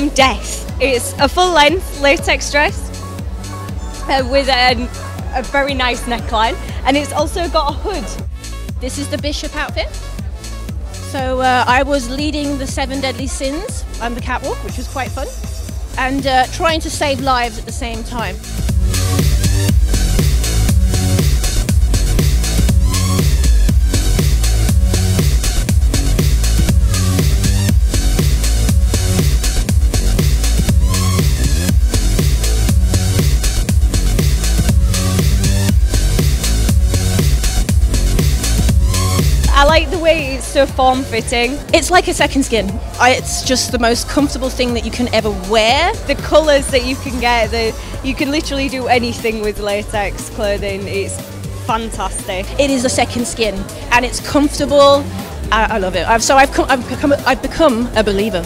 death. It's a full length latex dress uh, with a, a very nice neckline, and it's also got a hood. This is the bishop outfit. So uh, I was leading the seven deadly sins on the catwalk, which was quite fun, and uh, trying to save lives at the same time. I like the way it's so form fitting. It's like a second skin. It's just the most comfortable thing that you can ever wear. The colours that you can get, the, you can literally do anything with latex clothing. It's fantastic. It is a second skin, and it's comfortable. I, I love it. I've, so I've, come, I've become I've become a believer.